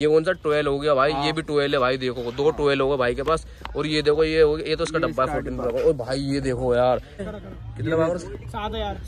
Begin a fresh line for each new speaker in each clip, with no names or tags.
ये कौन सा ट्वेल्व हो गया भाई? ये भी ट्वेल्व है भाई देखो दो ट्वेल्व होगा भाई के पास। और ये देखो ये हो गया- ये तो उसका डब्बा है फोर्टीन प्रो का। और भाई ये देखो यार कितने मांग रहे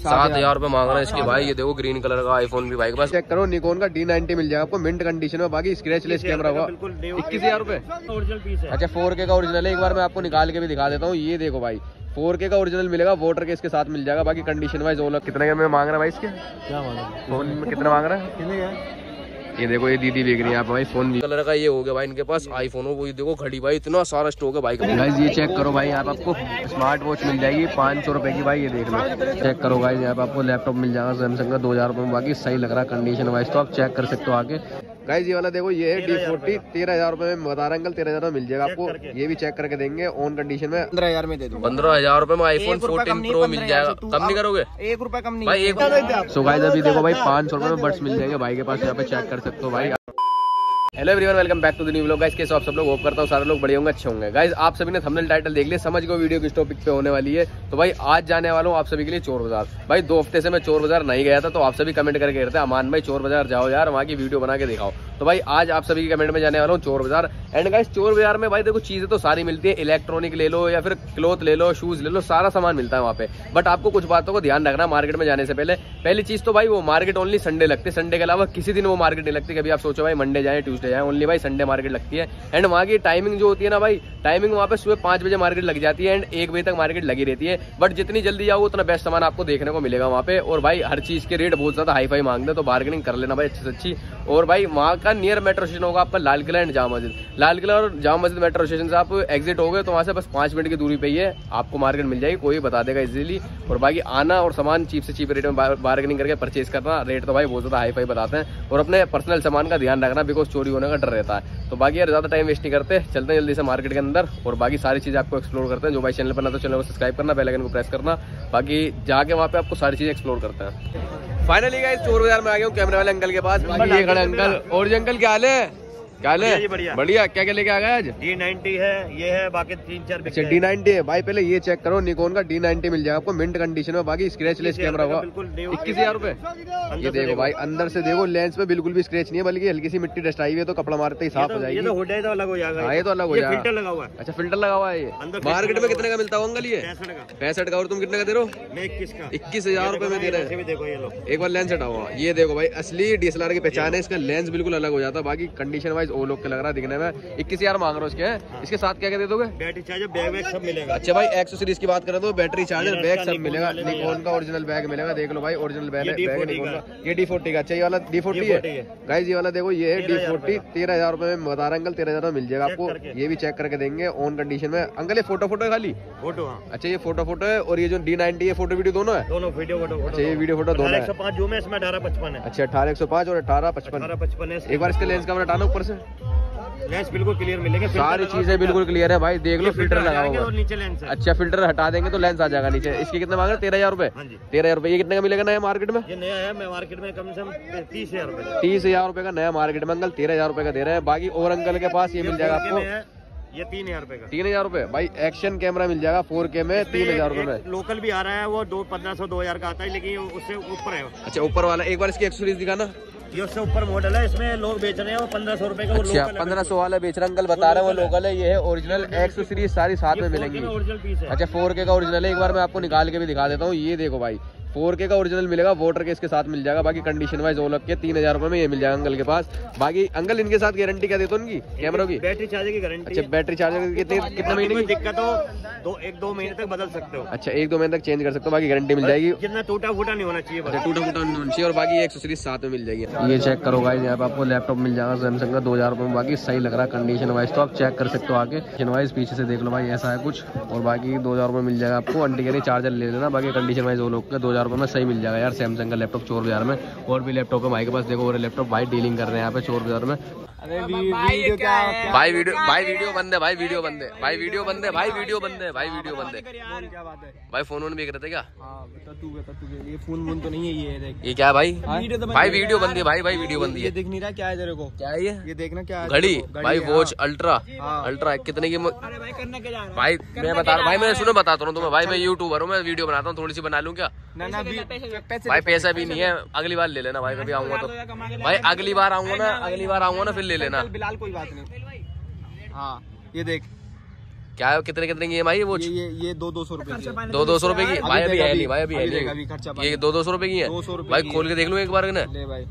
सात हज़ार।
रुपए मांग रहे हैं इसके भाई ये देखो ग्रीन कलर का आईफोन भी भाई के पास। चेक करो निकोन का डी नाइनटी मिल जाएगा आपको मिंट कंडीशन में। बाकी स्क्रैचलेस कैमरा होगा इक्कीस हज़ार रुपए?
ओरिजिनल पीस है।
अच्छा फोर के का ओरिजिनल है। एक बार मैं आपको निकाल के भी दिखा देता हूँ। ये देखो भाई फोर के का ओरिजिनल मिलेगा। वोटर के इसके साथ मिल जाएगा। बाकी कंडीशन वाइज ओला कितने का मैं मांग रहा है भाई इसके?
क्या माना
फ़ोन में कितना मांग रहा है? ये देखो ये दीदी देख रही है आप भाई फ़ोन भी कलर का ये हो गया भाई इनके पास आईफोन हो वो ये देखो घड़ी भाई इतना सारा स्टॉक है भाई गाइस ये चेक करो भाई यहाँ आपको स्मार्ट वॉच मिल जाएगी पाँच सौ रुपए की भाई ये देख लो। चेक करो गाइस यहाँ आपको लैपटॉप मिल जाएगा सैमसंग का दो हज़ार रुपये में बाकी सही लग रहा है कंडीशन वाइज तो आप चेक कर सकते हो आगे। गाइस ये वाला देखो ये है डी फोर्टी तेरह हज़ार रुपए में बता रहा अंकल तेरह हज़ार में मिल जाएगा आपको। ये भी चेक करके देंगे ऑन कंडीशन में।
पंद्रह हज़ार में दे दो
पंद्रह हज़ार रुपए में आईफोन
फ़ोन
फोर्टीन प्रो
15
मिल जाएगा। कम नहीं करोगे?
एक रुपए कम नहीं
भाई एक सो गाइस अभी देखो भाई पाँच सौ रुपए में बर्ड्स मिल जाएँगे। भाई के पास यहाँ पे चेक कर सकते हो भाई। Hello everyone welcome back to the new vlog guys कैसे हो आप सब लोग होप करता हूँ सारे लोग बड़े होंगे, अच्छे होंगे। गाइस आप सभी ने थंबनेल टाइटल देख लिया, समझ गए वीडियो किस टॉपिक पे होने वाली है। तो भाई, आज जाने वाला हूँ आप सभी के लिए चोर बाज़ार। भाई, दो हफ़्ते से मैं चोर बाज़ार नहीं गया था तो आप सभी कमेंट करके कहते हैं, अमान भाई, चोर बाज़ार जाओ यार, वहाँ की वीडियो बना के दिखाओ। तो भाई, आज आप सभी के कमेंट में जाने वाला हूँ चोर बाज़ार। एंड गाइस चोर बाज़ार में भाई देखो, चीज़ें तो सारी मिलती है। इलेक्ट्रॉनिक ले लो या फिर क्लोथ ले लो शूज़ ले लो, सारा सामान मिलता है वहाँ पे। बट आपको कुछ बातों को ध्यान रखना मार्केट में जाने से पहले। पहली चीज़ तो भाई, वो मार्केट ओनली संडे लगती है। संडे के अलावा किसी दिन वो मार्केट नहीं लगती। कभी आप सोचो भाई मंडे जाए ट्यूसडे जाए ओनली भाई संडे मार्केट लगती है। एंड वहाँ की टाइमिंग जो होती है ना भाई टाइमिंग वहाँ पे सुबह पाँच बजे मार्केट लग जाती है। एंड एक बजे तक मार्केट लगी रहती है। बट जितनी जल्दी जाओ, उतना बेस्ट सामान आपको देखने को मिलेगा वहाँ पे। और भाई, हर चीज़ के रेट बहुत ज़्यादा हाई फाई मांगते तो बार्गेनिंग कर लेना भाई अच्छी से अच्छी। और भाई, वहाँ का नियर मेट्रो स्टेशन होगा, आपका लाल किला एंड जामा मस्जिद। लाल किला और जामा मस्जिद मेट्रो स्टेशन से आप एग्जिट हो गए तो वहाँ से बस पाँच मिनट की दूरी पे ही है। आपको मार्केट मिल जाएगी, कोई बता देगा इजीली और बाकी आना और सामान चीप से चीप रेट में बार्गेनिंग करके परचेज करना रेट तो भाई बहुत ज़्यादा हाई फाई बताते हैं। और अपने पर्सनल सामान का ध्यान रखना बिकॉज़ चोरी होने का डर रहता है। तो बाकी यार, ज़्यादा टाइम वेस्ट नहीं करते। चलते हैं जल्दी से मार्केट के अंदर। और बाकी सारी चीज़ें आपको एक्सप्लोर करते हैं। जो भाई चैनल पर ना तो चैनल को सब्सक्राइब करना बेल आइकन को प्रेस करना। बाकी जाके वहाँ पे आपको सारी चीज़ें एक्सप्लोर करते हैं। फाइनली गाइस चोर बाज़ार में आ गया हूँ कैमरे वाले अंकल के पास। ये खड़े अंकल। और जी अंकल क्या हाल है? क्या हाल
बढ़िया बढ़िया।
क्या क्या लेके आ गए आज?
डी नाइनटी है ये है बाकी तीन चार
अच्छा डी नाइनटी है। भाई पहले ये चेक करो निकोन का डी नाइनटी मिल जाएगा आपको मिंट कंडीशन में। बाकी स्क्रैचलेस कैमरा होगा। इक्कीस हज़ार रूपए। ये देखो भाई अंदर से देखो। लेंस पे बिल्कुल भी स्क्रेच नहीं है बल्कि हल्की सी मिट्टी डस्ट आई हुई है तो कपड़ा मारते ही साफ़ हो
तो
जाएगी।
तो तो अलग हो जाएगा।
हाँ ये तो अलग हो जाएगा।
फ़िल्टर लगा हुआ है।
अच्छा फ़िल्टर लगा हुआ है ये। मार्केट में कितने का मिलता होगा
पैंसठ का।
और तुम कितने का दे रहे हो?
इक्कीस का।
इक्कीस हज़ार रूपए में दे रहे हैं।
लो।
एक बार लेंस हटाओ। ये देखो भाई असली डीएसएलआर की पहचान है इसका लेंस बिल्कुल अलग हो जाता है। बाकी कंडीशन वाइज ओ लोग के लग रहा है दिखने में। इक्कीस हज़ार मांग रहे हो इसके हैं? इसके साथ क्या क्या दे दोगे?
बैटरी चार्जर बैग वैग सब मिलेगा।
अच्छा भाई एक्सो सीरीज़ की बात करें तो बैटरी चार्जर बैग सब मिलेगा। निकॉन का ओरिजिनल बैग मिलेगा देख लो भाई ओरिजिनल बैग है बैग
D40
निकॉन
का।
ये डी फोर्टी का। अच्छा ये वाला डी फोर्टी है। गाइज़ ये वाला देखो ये है डी फोर्टी तेरह हज़ार रुपए में बता रहा अंकल तेरह हज़ार में मिल जाएगा आपको। ये भी चेक करके देंगे ऑन कंडीशन में। अंकल ये फ़ोटो फ़ोटो है खाली?
फ़ोटो हाँ।
अच्छा ये फ़ोटो फ़ोटो है और ये जो डी नाइनटी है फ़ोटो वीडियो दोनों है?
दोनों वीडियो फ़ोटो
अच्छा ये वीडियो फ़ोटो दोनों है।
इसमें अठारह पचपन है।
अच्छा अठारह एक सौ पाँच और अठारह पचपन।
है
एक बार इसके लेंस का हटाना ऊपर से।
लेंस बिल्कुल क्लियर मिलेंगे
सारी चीज़ें बिल्कुल क्लियर है भाई देख लो फ़िल्टर लगा हुआ
और नीचे लेंस है।
अच्छा फ़िल्टर हटा देंगे तो लेंस आ जाएगा नीचे। इसके कितने मांग? रहे तेरह हज़ार रुपए।
हाँ
तेरह हज़ार रुपए। ये कितने का मिलेगा नया मार्केट में?
ये नया है मैं मार्केट में कम से कम तीस हज़ार रुपए
तीस हज़ार रुपए का नया मार्केट में अंकल तेरह हज़ार रुपए का दे रहे हैं। बाकी और अंकल के पास ये मिल जाएगा आपको।
ये तीन हज़ार रुपए का।
तीन हज़ार रुपए। भाई एक्शन कैमरा मिल जाएगा फोर के में तीन हज़ार रुपए में।
लोकल भी आ रहा है वो दो पंद्रह सौ दो हज़ार का आता है लेकिन उससे ऊपर है
अच्छा ऊपर वाला एक बार इसकी एक्सेसरीज दिखाना।
ये उससे ऊपर मॉडल है इसमें लोग बेच रहे हैं वो पंद्रह सौ रुपए का
अच्छा पंद्रह सौ वाला बेच रहे अंकल बता रहे हैं वो लोकल है ये है ओरिजिनल एक्स सीरीज़ सारी साथ में मिलेंगी।
ओरिजिनल पीस है।
अच्छा फोर के का ओरिजिनल है एक बार मैं आपको निकाल के भी दिखा देता हूँ ये देखो भाई फोर के का ओरिजिनल मिलेगा वोटर के इसके साथ मिल जाएगा। बाकी कंडीशन वाइज ओलप के तीन हज़ार रुपए में ये मिल जाएगा अंकल के पास। बाकी अंकल इनके साथ गारंटी क्या देते हो उनकी? कैमरों की?
बैटरी चार्जर की गारंटी
अच्छा बैटरी चार्जर कितने कितने महीने की?
दिक्कत हो दो एक दो महीने तक बदल सकते हो।
अच्छा एक दो महीने तक चेंज कर सकते हो बाकी गारंटी मिल जाएगी।
जितना टूटा फूटा नहीं होना चाहिए
अच्छा टूटा फूटा नहीं होना चाहिए और बाकी एक्सेसरीज साथ में मिल जाएगी। ये चेक करो गाइस यहाँ पे आपको लैपटॉप मिल जाएगा सैमसंग का दो हज़ार रुपये में। बाकी सही लग रहा है कंडीशन वाइज तो आप चेक कर सकते हो आगे। कंडीशन वाइज पीछे से देख लो भाई ऐसा है कुछ। और बाकी दो हज़ार रुपये मिल जाएगा आपको अंटी के चार्जर ले लेना। बाकी कंडीशन वाइज वो लोग का दो हज़ार रुपये में सही मिल जाएगा यार सैमसंग का लैपटॉप चोर बाज़ार में। और भी लैपटॉप है भाई के पास देखो और लैपटॉप भाई डीलिंग कर रहे हैं यहाँ पे चोर बाज़ार में।
अरे वीडियो क्या है?
भाई वीडियो भाई वीडियो बंद है भाई वीडियो बंद है भाई वीडियो बंद है भाई वीडियो बंद है भाई वीडियो बंद है।
बोल क्या बात है?
भाई फ़ोन वोन बेच रहे थे क्या?
हाँ ये फ़ोन वोन तो नहीं है ये देख।
ये क्या भाई?
वीडियो तो
भाई वीडियो बंद है भाई भाई वीडियो बंद
ये
है।
दिख नहीं रहा क्या है तेरे को?
क्या है ये?
ये देखना क्या है
घड़ी भाई वॉच अल्ट्रा
हाँ।
अल्ट्रा कितने की
भाई करने के जा रहा
भाई मैं बता रहा हूँ भाई मैं सुनो बताता हूँ तुम्हें भाई मैं यूट्यूबर हूँ मैं वीडियो बनाता हूँ थोड़ी सी बना लूँ क्या?
भी
भाई पैसा भी नहीं है अगली बार ले लेना भाई कभी आऊँगा तो। भाई अगली बार आऊँगा ना अगली बार आऊँगा ना फिर ले लेना।
बिलाल कोई बात नहीं। हाँ ये देख।
क्या है कितने कितने की है भाई वो?
ये ये दो दो सौ रुपए की
दो दो सौ रुपए की? भाई अभी है नहीं भाई अभी है नहीं। ये दो दो सौ रुपए की है? भाई खोल के देख लूँ एक बार ना?
भाई।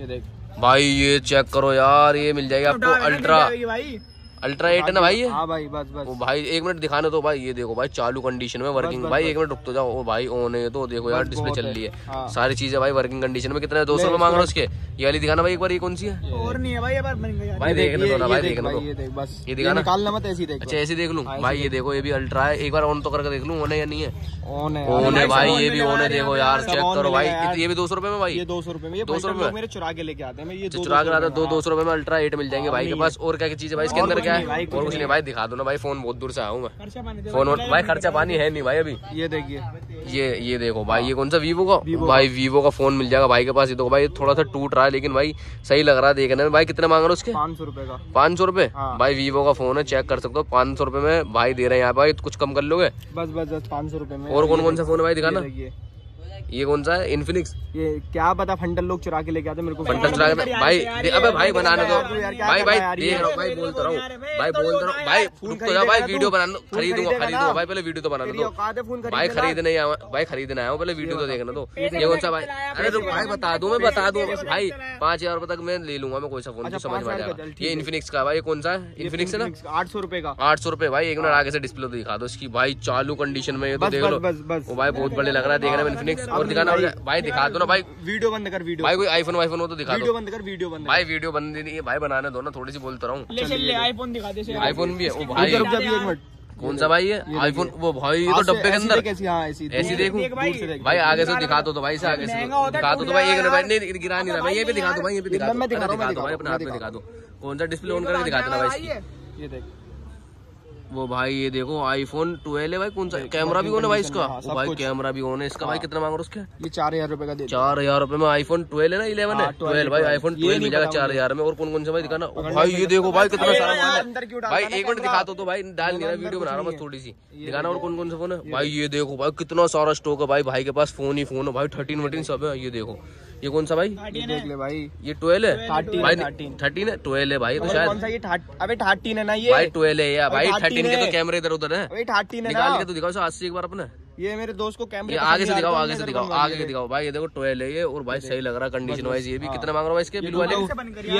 ये देख।
भाई ये चेक करो यार ये मिल जाएगी आपको अल्ट्रा
भाई।
अल्ट्रा एट है ना भाई?
हाँ भाई बस बस।
ओ भाई एक मिनट दिखाने तो भाई ये देखो भाई चालू कंडीशन में वर्किंग
बस,
भाई
बस।
एक मिनट रुक तो जाओ। ओ भाई ओने है तो देखो यार डिस्प्ले चल। रही है।
हाँ।
सारी चीज़ें भाई वर्किंग कंडीशन में कितना है? दो सौ रुपए मांग रहे हो उसके? ये वाली दिखाना भाई एक बार ये कौन सी है?
और नहीं है भाई ये बार बन गया
भाई देखने दो ना भाई देखने दो।
ये देख बस।
ये दिखा ना?
निकालना मत ऐसी देख
अच्छा ऐसे देख लूँ?
हाँ,
भाई ये
देखो
ये भी अल्ट्रा है। एक बार ऑन तो करके देख लूँ ऑन है या नहीं है?
ऑन है
ऑन है भाई ये भी ऑन है देखो यार। चेक करो भाई। ये भी दो सौ रुपए में भाई?
ये दो सौ रुपए में ये
200
200
रुपए?
मेरे चुरा के लेके आते हैं मैं ये दो
चुरा के लाते दो दो सौ रुपए में अल्ट्रा एट मिल जाएँगे भाई के पास। और क्या क्या चीज़ है भाई इसके अंदर क्या है? और कुछ
नहीं।
भाई दिखा दो ना भाई फ़ोन बहुत दूर से आऊँगा फ़ोन वोन- भाई खर्चा पानी है नहीं भाई अभी।
ये देखिए।
ये ये देखो भाई ये कौन सा वीवो का? भाई वीवो का फ़ोन मिल जाएगा भाई के पास ये देखो भाई थोड़ा सा टूट रहा है लेकिन भाई सही लग रहा है देखने में। भाई कितने मांग रहे हो उसके?
पाँच सौ रुपए का।
पाँच सौ रुपए?
हाँ।
भाई वीवो का फ़ोन है चेक कर सकते हो। पाँच सौ रुपए में भाई दे रहे हैं यहाँ भाई कुछ कम कर लोगे?
बस बस बस पाँच सौ रुपए में।
और कौन कौन सा फ़ोन है भाई दिखाना? ये कौन सा है? इन्फिनिक्स
ये क्या पता फंडल लोग चुरा के लेके आते मेरे को
बंटन चला के भाई अबे भाई बनाने दो भाई भाई
रहा है यार
देख रहा हूँ। भाई बोलता रहा हूँ। भाई बोलता रहा हूँ भाई
फ़ोन
तो। जा भाई वीडियो बना खरीदूँगा
खरीदूँगा
भाई पहले वीडियो तो
तेरी
दो
है
भाई
खरीदने
आया भाई खरीदने आया हूँ पहले वीडियो तो देखना दो ये कौन सा भाई? अरे रुक भाई बता दूँ मैं बता दूँ भाई पाँच हज़ार रुपए तक मैं ले लूँगा मैं कोई सा फ़ोन
अच्छा,
तो समझ में आ जाएगा। ये
है।
इन्फिनिक्स का भाई ये कौन सा है? इन्फिनिक्स है ना?
आठ सौ रुपए का।
आठ सौ रुपए भाई एक मिनट आगे से डिस्प्ले तो दिखा दो इसकी। भाई चालू कंडीशन में ये तो देख लो
बस बस
वो भाई बहुत बड़े लग रहा है देखने में इन्फिनिक्स और दिखाना? भाई दिखा दो ना भाई।
वीडियो बंद कर वीडियो।
भाई कोई आईफोन वाईफोन हो तो दिखा
वीडियो बंद कर वीडियो बंद
भाई वीडियो बंद नहीं है भाई बनाने दो ना थोड़ी सी बोलता रहा। हूँ
ले चल ले
आईफोन दिखा दे
आईफोन भी है भाई कौन सा भाई है? आईफोन वो भाई ये तो डब्बे के अंदर।
ऐसी हाँ
देखूँ? भाई आगे से दिखा दो तो भाई से आगे से दिखा दो तो भाई एक भाई नहीं गिरा नहीं रहा। भाई ये भी दिखा दो भाई ये भी दिखा दो।
दिखा
दो भाई अपने हाथ में
दिखा
दिखा दो। कौन सा डिस्प्ले ऑन करके दिखा देना भाई
ये देख।
वो भाई ये देखो आईफोन ट्वेल्व है भाई कौन सा? कैमरा भी ऑन है भाई इसका?
हाँ,
भाई कैमरा भी ऑन है इसका। भाई कितना मांग रहा हो उसके?
ये चार हज़ार रुपए का दे
चार हज़ार रुपए में आईफोन ट्वेल्व है ना इलेवन है?
हाँ, 12
ट्वेल्व भाई आईफोन ट्वेल्व मिल जाएगा चार हज़ार में। और कौन कौन सा भाई दिखाना? भाई ये देखो भाई कितना सारा है। भाई एक मिनट दिखा दो तो भाई डाल नहीं रहा वीडियो बना रहा हूँ थोड़ी सी। दिखाना और कौन कौन सा फ़ोन है? भाई ये देखो भाई कितना सारा स्टॉक है भाई भाई के पास फ़ोन ही फ़ोन है भाई थर्टीन वर्टीन सब है ये देखो। ये कौन सा भाई?
ये देख ले भाई।
ये ट्वेल्व है?
13
भाई थर्टीन है? ट्वेल्व है भाई तो शायद
कौन सा ये अबे थर्टीन है ना ये?
भाई ट्वेल्व है या। भाई
भाई 13
थर्टीन के तो कैमरे इधर उधर है।
थर्टीन है
निकाल के तो दिखाओ आज से एक बार अपने।
ये मेरे दोस्त को कैमरे
ये आगे से दिखाओ आगे से दिखाओ आगे से दिखाओ। भाई ये देखो ट्वेल्व है ये और भाई सही लग रहा है कंडीशन वाइज ये भी। कितना मांग रहा है इसके बिल वाले?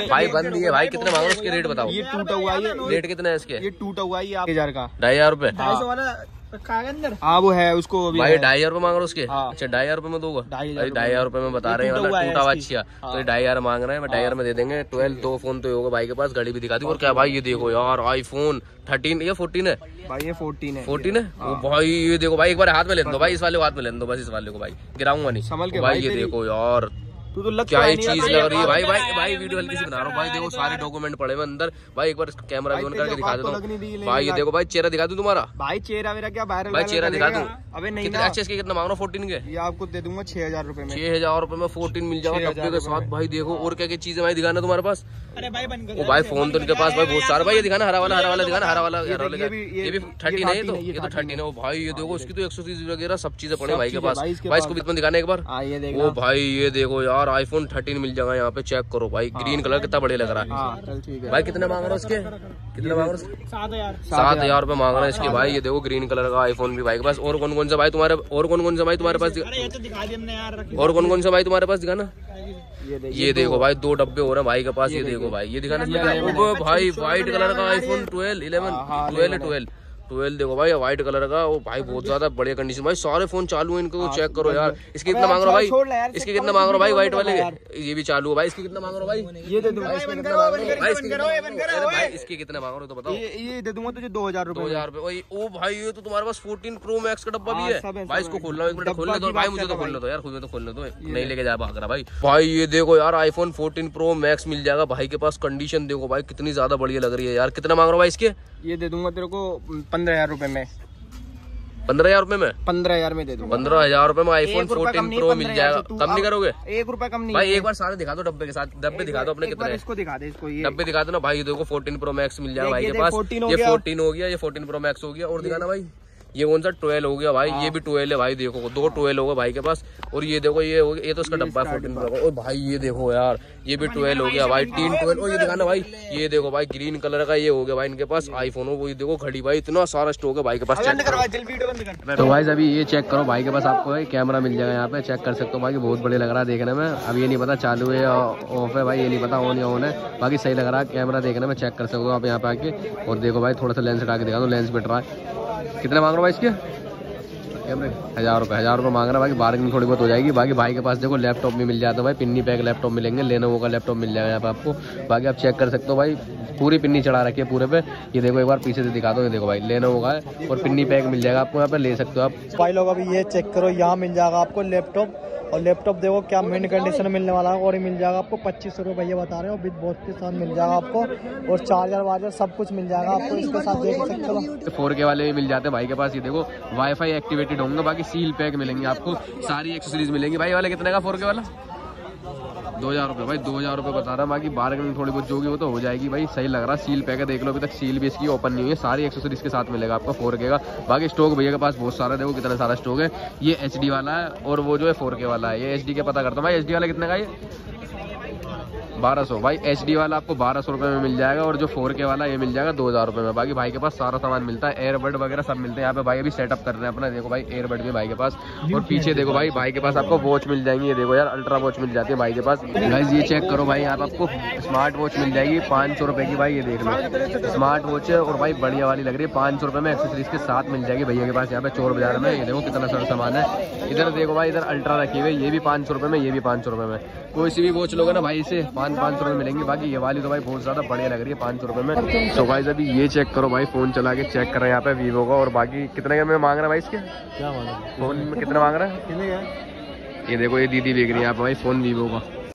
भाई बंद है भाई कितने मांग रहे हो उसके रेट बताओ।
ये टूटा हुआ है
रेट कितना है इसके?
ये टूटा हुआ है ये हज़ार का
ढाई हज़ार रुपए
वाला रखा है अंदर?
हाँ वो है उसको अभी
भाई ढाई हज़ार रुपए मांग रहे हो उसके?
हाँ।
अच्छा ढाई हज़ार रुपए में दोगा?
ढाई हज़ार
रुपए में। बता रहे हैं
टूटा
मतलब
हुआ है।
अच्छा तो ढाई हज़ार मांग रहे हैं ढाई हज़ार में दे देंगे। ट्वेल्व दो फ़ोन तो होगा भाई के पास घड़ी भी दिखा दी। और क्या भाई ये देखो यार आईफोन थर्टीन या फोर्टीन है?
भाई ये फोर्टीन है।
फोर्टीन है? वो भाई ये देखो भाई एक बार हाथ में ले दो भाई इस वाले को हाथ में ले दो बस इस वाले को भाई। गिराऊँगा नहीं।
संभल के
भाई
भाई
ये देखो यार
तू तो लग
क्या
तो
ये चीज़ लग रही है? भाई भाई भाई वीडियो हल्की सी बना रहा हूँ भाई देखो सारे डॉक्यूमेंट पड़े हुए अंदर। भाई एक बार कैमरा भी ऑन करके दिखा देता
तो नहीं रही,
हूँ भाई ये देखो भाई चेहरा दिखा दूँ तुम्हारा?
भाई चेहरा मेरा क्या वायरल
भाई चेहरा दिखा दूँ?
अबे नहीं
अच्छे इसके कितना मांग रहा हूँ फोर्टीन के?
ये आपको दे दूँगा छह हज़ार रुपए में।
छह हज़ार रुपए में फोर्टीन मिल
6,000
डब्बे के साथ। भाई देखो और क्या क्या चीज़ें भाई दिखाना तुम्हारे पास?
अरे भाई बन
ओ भाई फ़ोन तो इनके पास भाई बहुत सारा। भाई ये दिखाना हरा वाला हरा वाला दिखाना हरा वाला हरा वाला।
ये भी- ये-
ये भी
ये
थर्टीन है ये तो
13 है, ये
तो
13
थर्टीन है भाई ये देखो उसकी तो एक सौ तीस वगैरह सब चीज़ें पड़े भाई के पास
भाई इसके।
भी दिखाना एक बार
हाँ
ओ भाई। ये देखो यार आईफोन थर्टीन मिल जाएगा यहाँ पे चेक करो भाई। ग्रीन कलर कितना बढ़िया लग रहा है।
हाँ है।
भाई कितने मांग रहे हो उसके? कितने मांग रहे हो
सात हज़ार।
रुपए मांग रहे हैं इसके भाई। ये देखो ग्रीन कलर का आईफोन भी भाई के पास। और कौन कौन सा भाई तुम्हारे और कौन कौन सा भाई तुम्हारे पास
अरे ये तो यार
और कौन कौन सा भाई तुम्हारे पास दिखाना
ये देखो
भाई दो डब्बे हो रहे हैं भाई के पास। ये देखो भाई ये दिखाना भाई। व्हाइट कलर का iPhone twelve eleven twelve twelve twelve देखो भाई व्हाइट कलर का वो भाई बहुत ज़्यादा बढ़िया कंडीशन भाई सारे फ़ोन चालू है इनको चेक करो यार। इसके कितना मांग रहे भाई? इसके कितना मांग रहा भाई व्हाइट वाले? के? ये भी चालू है भाई इसके कितना मांग रहे भाई?
ये दे हो?
भाई इसके कितना मांग रहे हो? तो बताओ।
ये दे दूँगा तुझे दो हज़ार
दो हज़ार रुपए ओ भाई ये तो तुम्हारे पास 14 प्रो मैक्स का डब्बा भी है
है,
भाई इसको। खोलना एक मिनट खोलने दो भाई मुझे तो खोलने दो यार खुद में तो खोलने दो नहीं लेके जा भाग रहा भाई। भाई ये देखो यार आईफोन 14 प्रो मैक्स मिल जाएगा भाई के पास कंडीशन देखो भाई कितनी ज़्यादा बढ़िया लग रही है यार। कितना मांग रहा हो भाई इसके?
ये दे दूँगा तेरे को पंद्रह हज़ार रुपए में।
पंद्रह हज़ार रुपए में?
पंद्रह हज़ार में दे दूँगा।
पंद्रह हज़ार रुपए में आईफोन
फोर्टीन रुपया कम
14
नहीं,
प्रो मिल जाएगा। कम नहीं करोगे?
एक रुपए कम नहीं
भाई एक बार सारे दिखा दो डब्बे के साथ डब्बे दिखा दो अपने कितने।
इसको दिखा दे इसको ये।
डब्बे दिखा दो ना भाई देखो 14 प्रो मैक्स मिल जाएगा भाई के पास। ये फोर्टीन हो गया ये 14 प्रो मैक्स हो गया और दिखाना भाई। ये कौन सा ट्वेल्व हो गया भाई? ये भी ट्वेल्व है भाई देखो दो ट्वेल्व होगा भाई के पास। और ये देखो ये हो गया ये तो उसका डब्बा है फोर्टीन प्रो और भाई ये देखो यार ये भी ट्वेल्व हो गया भाई तीन ट्वेल्व और ये दिखाना भाई ये देखो भाई ग्रीन कलर का ये हो गया भाई इनके पास आईफोन हो वो देखो घड़ी भाई इतना सारा स्टॉक है भाई के पास तो भाई अभी ये चेक करो भाई के पास आपको कैमरा मिल जाएगा यहाँ पे चेक कर सकते हो भाई बहुत बढ़िया लग रहा है देखने में। अब ये नहीं पता चालू है ऑफ़ है भाई ये नहीं पता ऑन या ऑन है। बाकी सही लग रहा है कैमरा देखने में चेक कर सकते हो आप यहाँ पे आके। और देखो भाई थोड़ा सा लेंस हटा के दिखा दो लेंस बेट रहा है। कितने मांग रहे हो भाई इसके? हज़ार रुपये हज़ार रुपये मांग रहा है बाकी बार्गेनिंग थोड़ी बहुत हो जाएगी। बाकी भाई के पास देखो लैपटॉप भी मिल जाता है भाई पिन्नी पैक लैपटॉप मिलेंगे लेनोवो का लैपटॉप मिल जाएगा यहाँ पे आपको। बाकी आप चेक कर सकते हो भाई पूरी पिन्नी चढ़ा रखी है पूरे पे। ये देखो एक बार पीछे से दिखा दो ये देखो भाई लेनोवो का है और पिन्नी पैक मिल जाएगा आपको यहाँ पे ले सकते हो आप।
भाई लोग अभी ये चेक करो यहाँ मिल जाएगा आपको लैपटॉप और लैपटॉप देखो क्या मिड कंडीशन में मिलने वाला है और मिल जाएगा आपको पच्चीस सौ भैया बता रहे हो विद बॉक्स के साथ मिल जाएगा आपको। और चार्जर वार्जर सब कुछ मिल जाएगा आपको इसके साथ देख सकते हो।
फोर के वाले भी मिल जाते हैं भाई के पास ये देखो वाईफाई एक्टिवेटेड होंगे बाकी सील पैक मिलेंगे आपको, सारी एक्सेसरीज मिलेंगी। भाई वाले कितने का फोर के वाला? दो हज़ार रुपये, भाई, दो हज़ार रुपये बता रहा हूँ, बाकी बार्गेनिंग थोड़ी बहुत जो होगी वो तो हो जाएगी। भाई, सही लग रहा है सील पैक है, देख लो अभी तक सील भी इसकी ओपन नहीं हुई है, सारी एक्सेसरीज के साथ मिलेगा आपको फोर के का। बाकी स्टॉक भैया के पास बहुत सारा, देखो कितना सारा स्टॉक है। ये एच वाला है, और वो जो है फोर वाला है, ये एच के पता करता हूँ। भाई एच वाला कितने का ये? बारह सौ। भाई एचडी वाला आपको बारह सौ रुपये में मिल जाएगा और जो फोर के वाला ये मिल जाएगा दो हज़ार रुपये में। बाकी भाई के पास सारा सामान मिलता है एयरबड वगैरह सब मिलते हैं यहाँ पे। भाई अभी सेटअप कर रहे हैं अपना देखो भाई एयरबड भी भाई के पास। और पीछे देखो भाई भाई के पास आपको वॉच मिल जाएँगी ये देखो यार अल्ट्रा वॉच मिल जाती है भाई के पास। गाइज़ ये चेक करो भाई यहाँ पे आपको स्मार्ट वॉच मिल जाएगी पाँच सौ रुपये की भाई ये देख लो। स्मार्ट वॉच है और भाई बढ़िया वाली लग रही है पाँच सौ रुपये में एक्सेसरीज के साथ मिल जाएगी भैया के पास यहाँ पे चोर बाज़ार में। ये देखो कितना सारा सामान है। इधर देखो भाई इधर अल्ट्रा रखी हुई ये भी पाँच सौ रुपये में ये भी पाँच सौ रुपये में। कोई सी भी वॉच लोगे ना भाई इसे पाँच पाँच पाँच सौ रुपये मिलेंगे। बाकी ये वाली तो भाई बहुत ज़्यादा बढ़िया लग रही है पाँच सौ रुपये में। तो भाई अभी ये चेक करो भाई फ़ोन चला के चेक कर रहे हैं यहाँ पे वीवो का। और बाकी कितने का मैं मांग रहा है भाई इसके?
क्या है?
फ़ोन में कितना मांग रहा है? ये देखो ये दीदी देख रही है यहाँ पे भाई फ़ोन वीवो का।